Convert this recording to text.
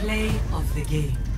Play of the game.